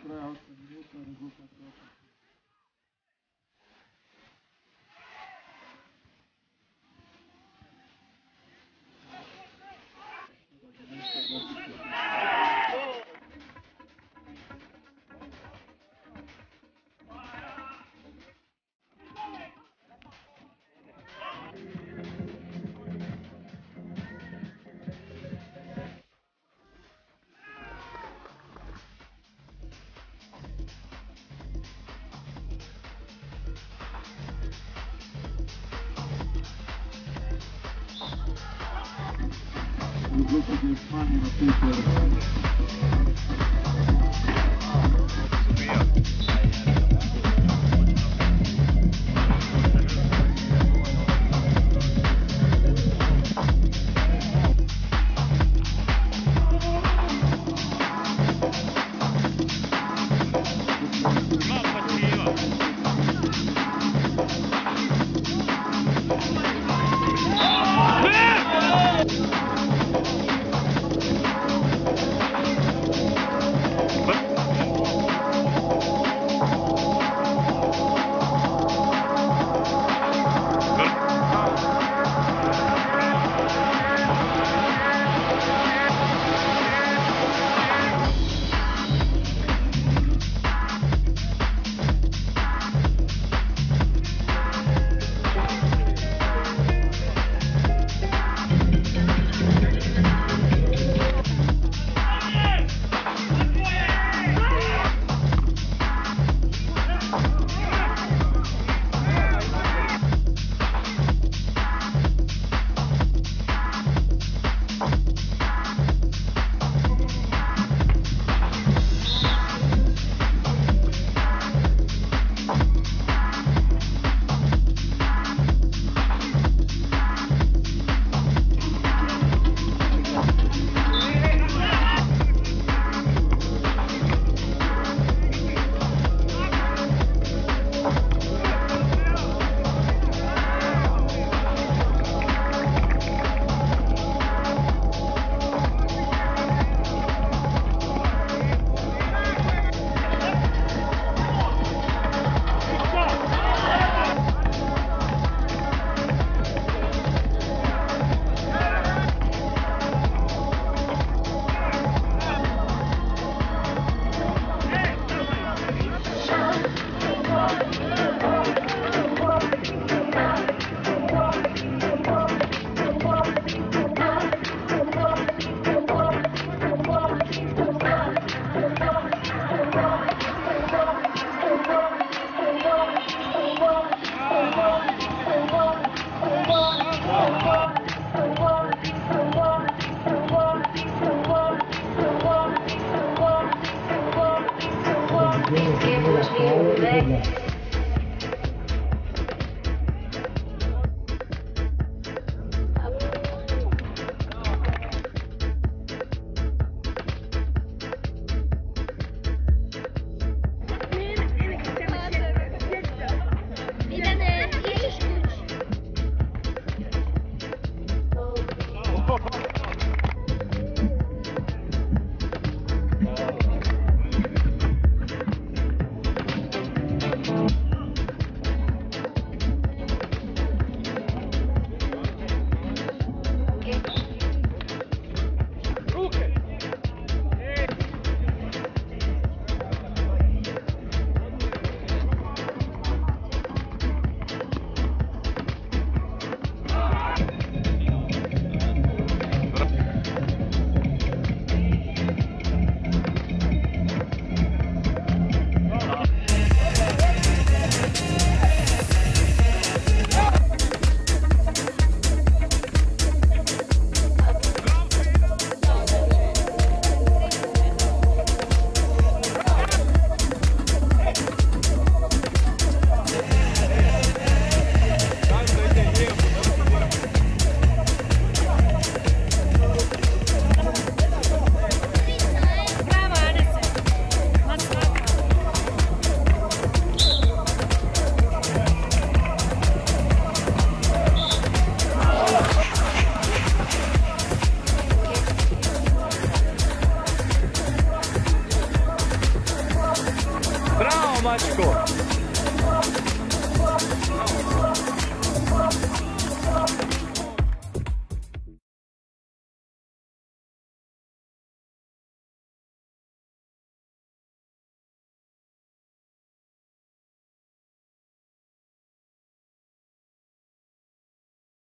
Поправился, результат. Minuta rezultat prošle. Rezultat je São e Goiás. much score.